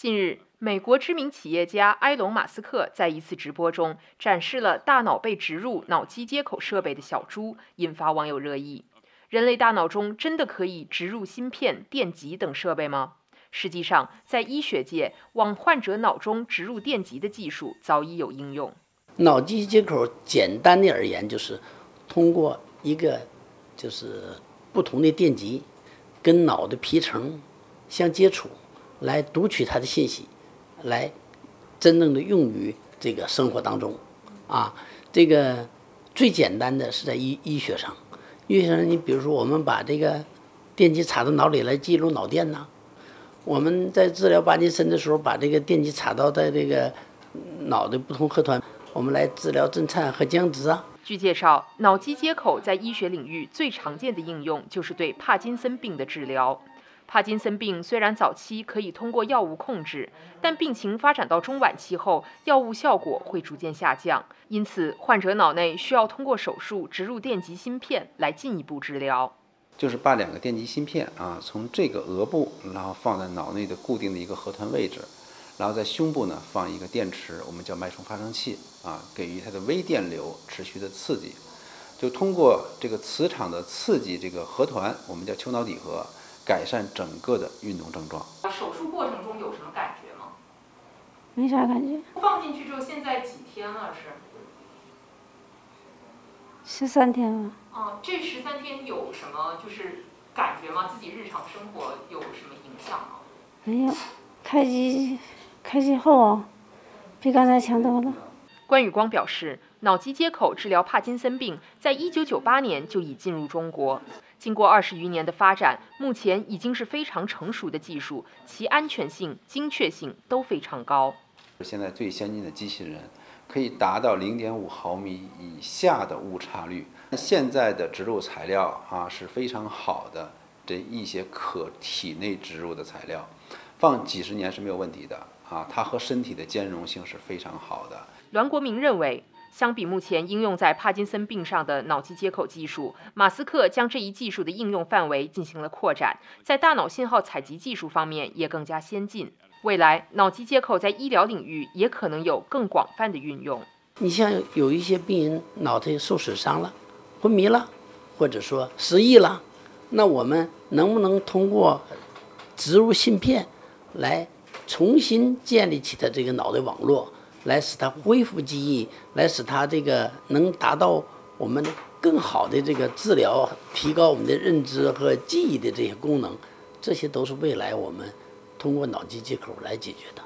近日，美国知名企业家埃隆·马斯克在一次直播中展示了大脑被植入脑机接口设备的小猪，引发网友热议。人类大脑中真的可以植入芯片、电极等设备吗？实际上，在医学界，往患者脑中植入电极的技术早已有应用。脑机接口简单的而言，就是通过一个就是不同的电极跟脑的皮层相接触。来读取它的信息，来真正的用于这个生活当中，啊，这个最简单的是在医医学上，医学上你比如说我们把这个电极插到脑里来记录脑电呐，我们在治疗帕金森的时候把这个电极插到在这个脑的不同核团，我们来治疗震颤和僵直啊。据介绍，脑机接口在医学领域最常见的应用就是对帕金森病的治疗。帕金森病虽然早期可以通过药物控制，但病情发展到中晚期后，药物效果会逐渐下降。因此，患者脑内需要通过手术植入电极芯片来进一步治疗。就是把两个电极芯片啊，从这个额部，然后放在脑内的固定的一个核团位置，然后在胸部呢放一个电池，我们叫脉冲发生器啊，给予它的微电流持续的刺激，就通过这个磁场的刺激，这个核团我们叫丘脑底核。改善整个的运动症状。手术过程中有什么感觉吗？没啥感觉。放进去之后，现在几天了？是？十三天了。哦，这十三天有什么就是感觉吗？自己日常生活有什么影响吗？没有，开机开机后比刚才强多了。关宇光表示，脑机接口治疗帕金森病，在一九九八年就已进入中国。经过二十余年的发展，目前已经是非常成熟的技术，其安全性、精确性都非常高。现在最先进的机器人可以达到零点五毫米以下的误差率。现在的植入材料啊是非常好的，这一些可体内植入的材料，放几十年是没有问题的啊。它和身体的兼容性是非常好的。栾国明认为。相比目前应用在帕金森病上的脑机接口技术，马斯克将这一技术的应用范围进行了扩展，在大脑信号采集技术方面也更加先进。未来，脑机接口在医疗领域也可能有更广泛的运用。你像有一些病人脑袋受损伤了、昏迷了，或者说失忆了，那我们能不能通过植入芯片来重新建立起他这个脑袋网络？来使它恢复记忆，来使它这个能达到我们更好的这个治疗，提高我们的认知和记忆的这些功能，这些都是未来我们通过脑机接口来解决的。